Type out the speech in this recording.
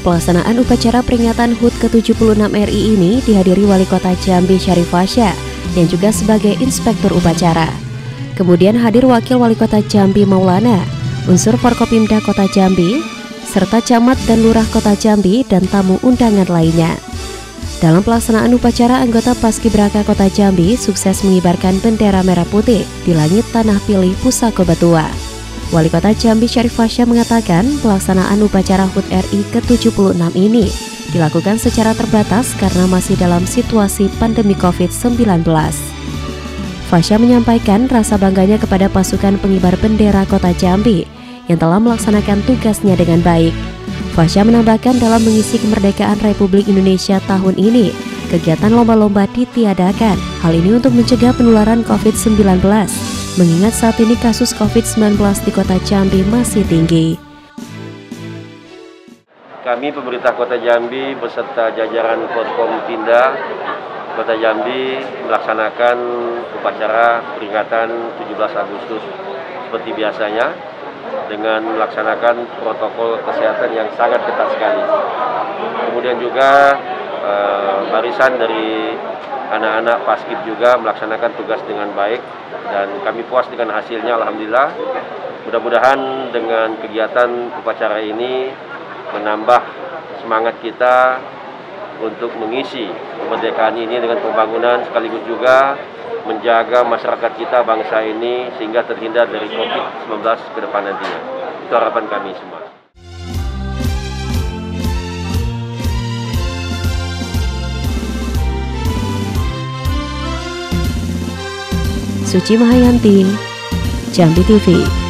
Pelaksanaan upacara peringatan HUT ke-76 RI ini dihadiri Wali Kota Jambi Syarif Fasya yang juga sebagai inspektur upacara. Kemudian hadir Wakil Wali Kota Jambi Maulana, unsur Forkopimda Kota Jambi, serta camat dan lurah Kota Jambi dan tamu undangan lainnya. Dalam pelaksanaan upacara, anggota Paskibraka Kota Jambi sukses mengibarkan bendera merah putih di langit tanah pilih Pusako Batua. Wali Kota Jambi Syarif Fasya mengatakan pelaksanaan upacara HUT RI ke-76 ini dilakukan secara terbatas karena masih dalam situasi pandemi COVID-19. Fasya menyampaikan rasa bangganya kepada pasukan pengibar bendera Kota Jambi yang telah melaksanakan tugasnya dengan baik. Fasya menambahkan dalam mengisi kemerdekaan Republik Indonesia tahun ini, kegiatan lomba-lomba ditiadakan. Hal ini untuk mencegah penularan COVID-19 mengingat saat ini kasus COVID-19 di kota Jambi masih tinggi. Kami pemerintah kota Jambi beserta jajaran Forkom Pinda Kota Jambi melaksanakan upacara peringatan 17 Agustus seperti biasanya dengan melaksanakan protokol kesehatan yang sangat ketat sekali. Kemudian juga eh, barisan dari anak-anak paskib juga melaksanakan tugas dengan baik dan kami puas dengan hasilnya Alhamdulillah. Mudah-mudahan dengan kegiatan upacara ini menambah semangat kita untuk mengisi kemerdekaan ini dengan pembangunan sekaligus juga menjaga masyarakat kita bangsa ini sehingga terhindar dari COVID-19 ke depan nantinya. Itu harapan kami semua. Suci Mahayanti, Jambi TV.